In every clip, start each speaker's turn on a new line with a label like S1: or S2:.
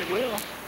S1: it will.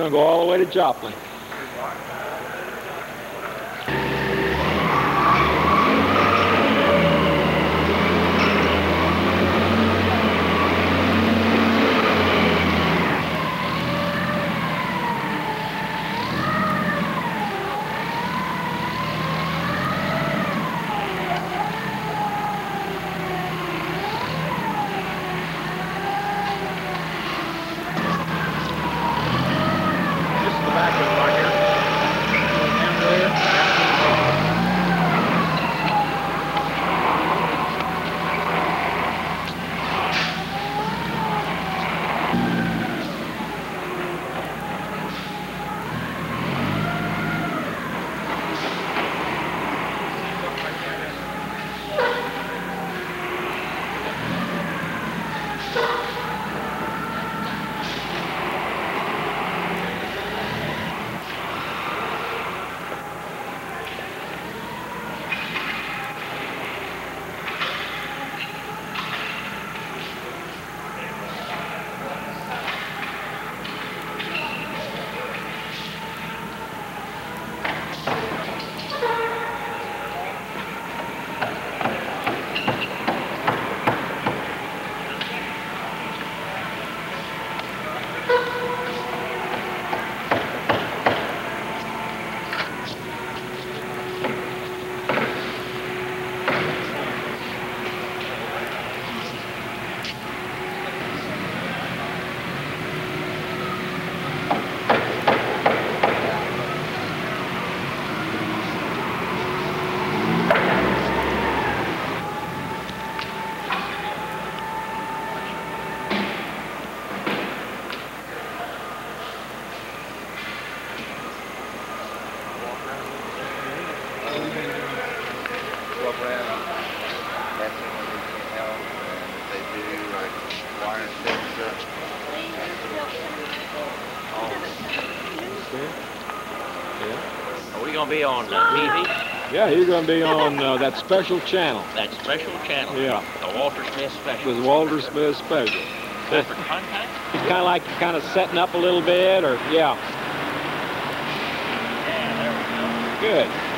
S1: Going to go all the way to Joplin. Be on uh, TV?
S2: Yeah, you're going to be on uh, that special channel.
S1: That special channel?
S2: Yeah.
S1: The Walter Smith special.
S2: With Walter Smith special.
S1: Contact?
S2: It's kind of like you're kind of setting up a little bit, or yeah,
S1: Yeah, there we go.
S2: good.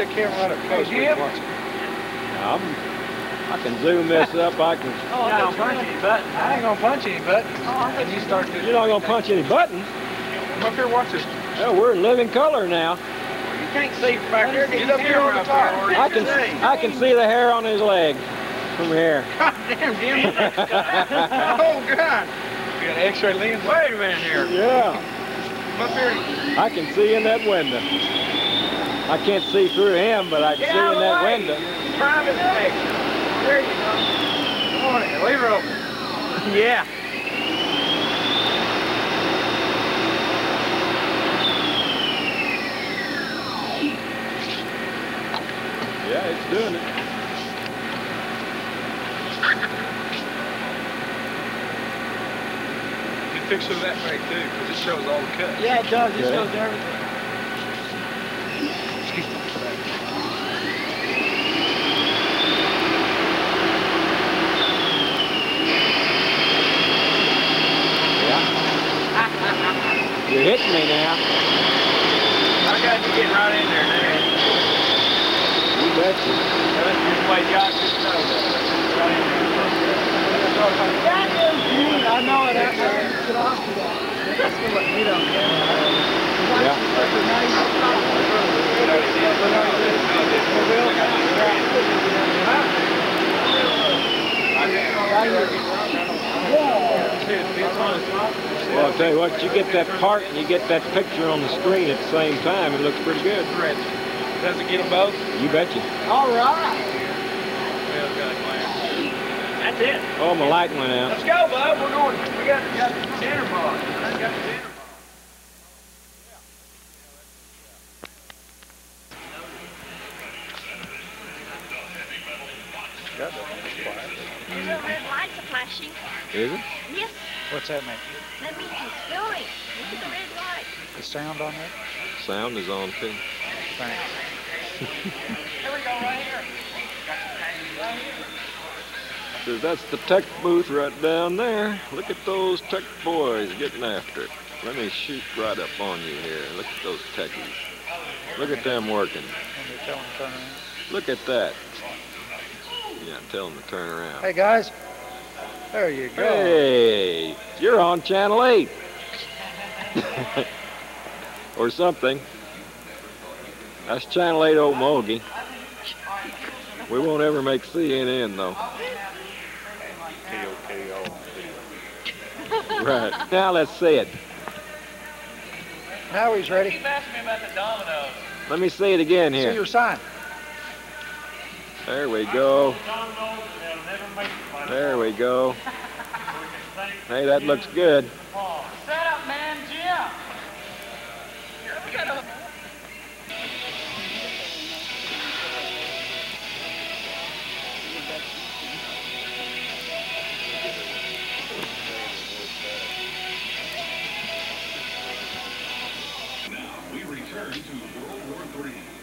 S3: Get that camera right up close.
S4: Hey, Jim.
S3: Watch.
S2: I'm, um, I can zoom this up. I can.
S5: Oh, I don't punch any buttons.
S3: I ain't gonna punch any buttons. Oh, and you start to.
S2: You're not gonna punch any buttons.
S3: Come up here, watch this.
S2: Oh, we're in living color now.
S5: You can't see back there.
S3: Get up here on the top.
S2: I can, I can see the hair on his leg from here.
S5: God damn, Jim.
S3: Oh, God. You got an x-ray lens?
S5: Wait a minute here.
S2: Yeah,
S3: Come up here.
S2: I can see in that window. I can't see through him, but I can
S5: Get
S2: see in that
S5: way.
S2: window.
S5: Private picture. There you go.
S3: Come on. Leave her open.
S5: Yeah.
S2: Yeah, it's doing it.
S3: Get a picture of that back, too, because it shows all the cuts.
S5: Yeah, it does. It
S2: Okay.
S5: shows everything.
S2: Yeah. You're hitting me now.
S5: I got you getting right in there now.
S2: You betcha.
S5: That's just the way Josh just knows. Right in there. I know it. I get off to that. That's gonna look neat on
S2: Yeah. Well, you what, you get that part and you get that picture on the screen at the same time, it looks pretty good.
S3: Does it get them both?
S2: You betcha.
S5: All right.
S3: Well, got a glance.
S5: That's it.
S2: Oh, my light went out.
S5: Let's go, bud. We're going. We got, got the dinner bar. I got the dinner bar.
S6: The red lights are flashing.
S2: Is it?
S6: Yes,
S3: What's that mean?
S6: that means he's filming. Look at the red light.
S3: The sound on that?
S2: Sound is on too.
S3: Thanks.
S5: Here we go, right here.
S2: Says that's the tech booth right down there. Look at those tech boys getting after it. Let me shoot right up on you here. Look at those techies. Look at them working.
S3: When they tell them to turn.
S2: Look at that. Yeah, tell them to turn around.
S3: Hey, guys. There you go.
S2: Hey, you're on Channel 8. or something. That's Channel 8 old Okmulgee. We won't ever make CNN, though. Right. Now let's see it.
S3: Now he's ready.
S5: Keep asking me about the dominoes.
S2: Let me see it again here.
S3: See your sign.
S2: There we go. There we go. hey, that looks good.
S5: Set up, man, Jim. Now we
S2: return to World War III.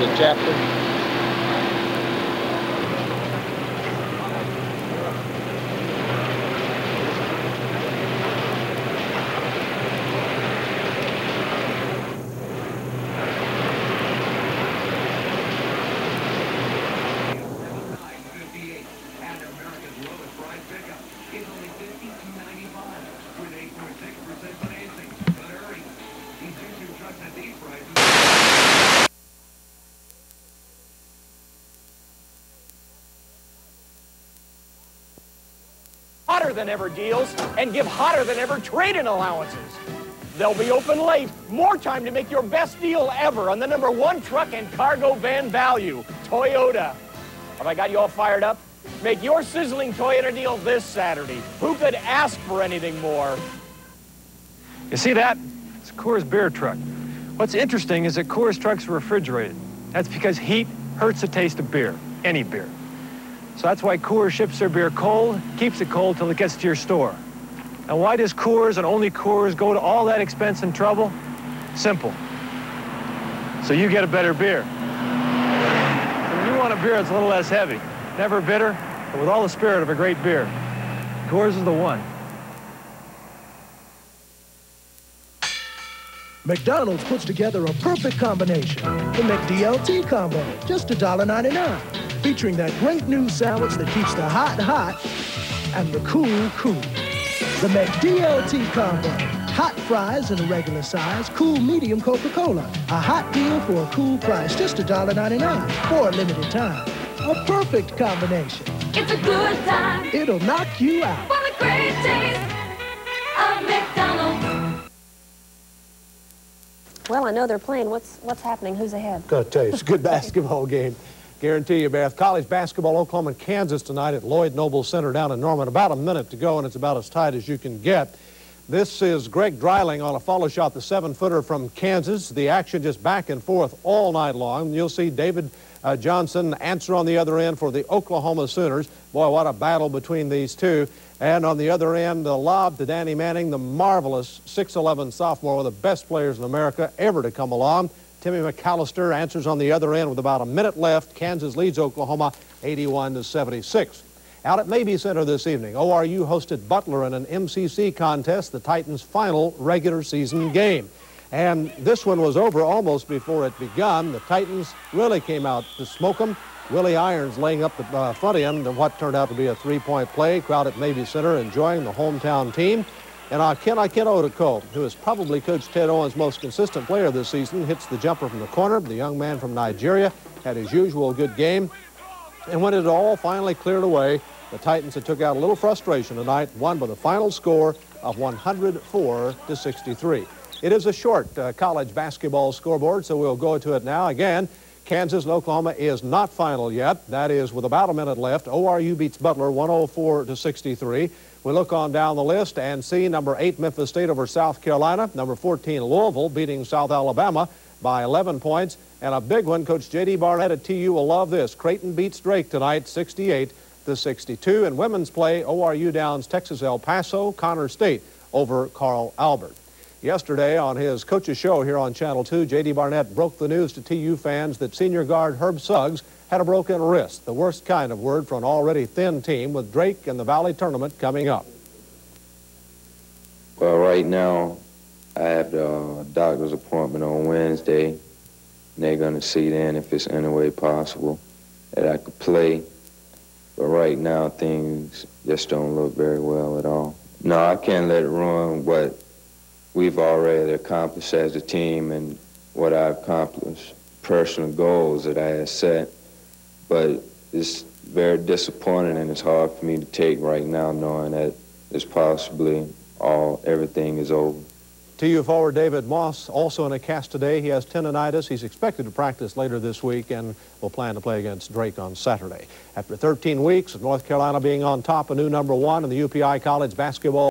S2: The chapter.
S7: and America's lowest price pickup is only $52.95 with 8.6% financing. But hurry, Isuzu trucks at these prices.
S3: Hotter than ever deals and give hotter than ever trade-in allowances. They'll be open late. More time to make your best deal ever on the number one truck and cargo van value, Toyota. Have I got you all fired up? Make your sizzling Toyota deal this Saturday. Who could ask for anything more?
S8: You see that? It's Coors beer truck. What's interesting is that Coors trucks are refrigerated. That's because heat hurts the taste of beer, any beer. So that's why Coors ships their beer cold, keeps it cold till it gets to your store. Now why does Coors and only Coors go to all that expense and trouble? Simple. So you get a better beer. When you want a beer that's a little less heavy, never bitter, but with all the spirit of a great beer, Coors is the one.
S9: McDonald's puts together a perfect combination. The McDLT combo, just $1.99. Featuring that great new sandwich that keeps the hot hot and the cool cool. The McDLT combo. Hot fries in a regular size, cool medium Coca-Cola. A hot deal for a cool price, just $1.99 for a limited time. A perfect combination.
S10: It's a good time
S9: It'll knock you out.
S10: for the great taste of McDonald's.
S11: Well, I know they're playing. What's what's happening? Who's ahead?
S12: Gotta tell you, it's a good basketball game. Guarantee you, Beth. College basketball, Oklahoma and Kansas tonight at Lloyd Noble Center down in Norman. About a minute to go, and it's about as tight as you can get. This is Greg Dreiling on a follow shot, the seven-footer from Kansas. The action just back and forth all night long. You'll see David uh, Johnson answer on the other end for the Oklahoma Sooners. Boy, what a battle between these two. And on the other end, the lob to Danny Manning, the marvelous 6'11 sophomore, one of the best players in America ever to come along. Timmy McCalister answers on the other end with about a minute left. Kansas leads Oklahoma 81 to 76. Out at Mabee Center this evening, ORU hosted Butler in an MCC contest, the Titans' final regular season game. And this one was over almost before it begun. The Titans really came out to smoke them. Willie Irons laying up the uh, front end of what turned out to be a three-point play. Crowd at Mabee Center enjoying the hometown team. And uh, Ken who is probably Coach Ted Owens' most consistent player this season, hits the jumper from the corner. The young man from Nigeria had his usual good game. And when it all finally cleared away, the Titans had took out a little frustration tonight, won by the final score of 104 to 63. It is a short uh, college basketball scoreboard, so we'll go to it now. Again, Kansas and Oklahoma is not final yet. That is with about a minute left. ORU beats Butler 104 to 63. We look on down the list and see number 8 Memphis State over South Carolina, number 14 Louisville beating South Alabama by 11 points, and a big one. Coach J.D. Barnett at TU will love this. Creighton beats Drake tonight 68 to 62. In women's play, ORU downs Texas El Paso, Connor State over Carl Albert. Yesterday on his coach's show here on Channel 2, J.D. Barnett broke the news to TU fans that senior guard Herb Suggs had a broken wrist, the worst kind of word for an already thin team with Drake and the Valley Tournament coming up.
S13: Well, right now, I have the uh, doctor's appointment on Wednesday. And they're going to see then if it's any way possible that I could play. But right now, things just don't look very well at all. No, I can't let it run what we've already accomplished as a team and what I've accomplished, personal goals that I had set. But it's very disappointing and it's hard for me to take right now knowing that it's possibly all, everything is over.
S12: TU forward David Moss also in a cast today. He has tendonitis. He's expected to practice later this week and will plan to play against Drake on Saturday. After 13 weeks of North Carolina being on top, a new number one in the UPI College basketball